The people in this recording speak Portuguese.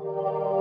Música